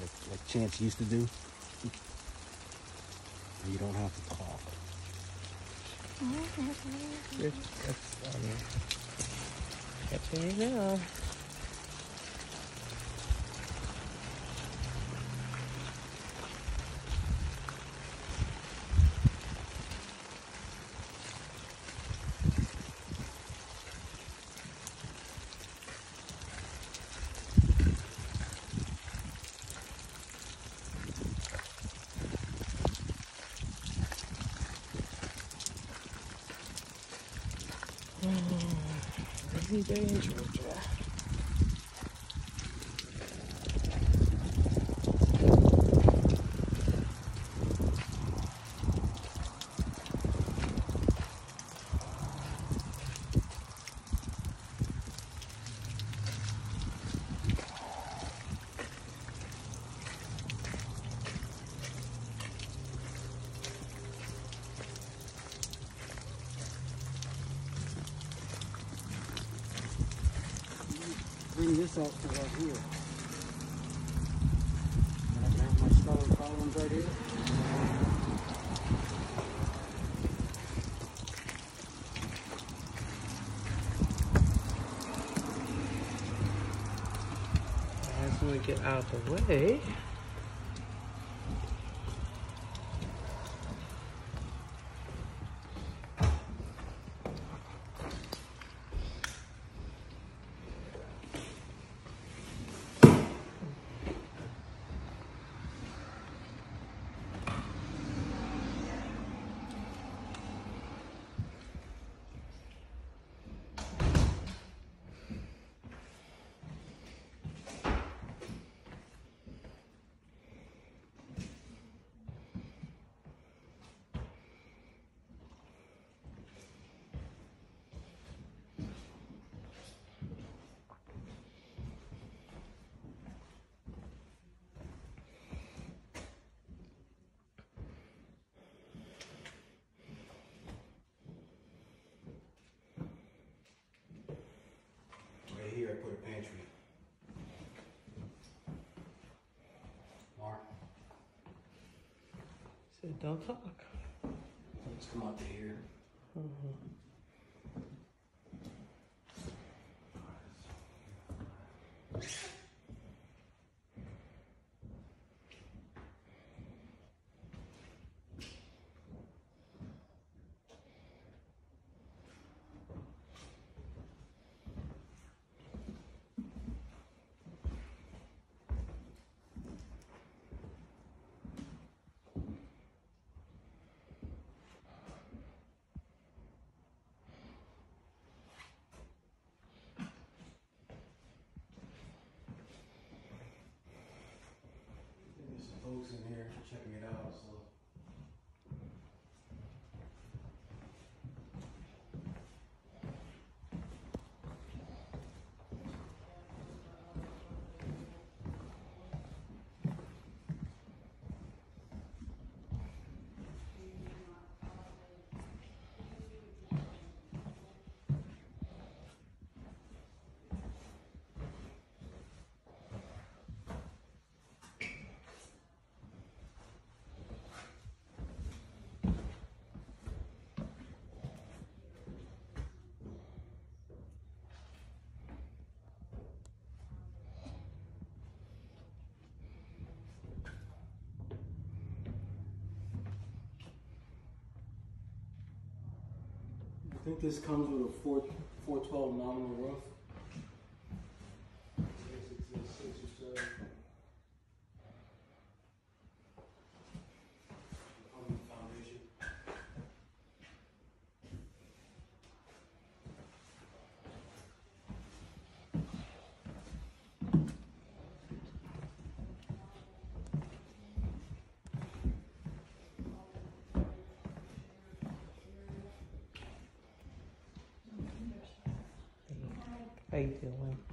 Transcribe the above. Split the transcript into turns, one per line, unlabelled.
like, like Chance used to do. You don't have to talk.
It's, it's, um, catching you now. Busy day in Georgia.
Bring this out to right here. And I can have my stone columns right here.
As we get out of the way.
Right here, I put a pantry. Mark,
Said don't talk.
let's come out to here. There's mm-hmm. some folks in here checking it out, so. I think this comes with a four, four twelve nominal roof.
You doing?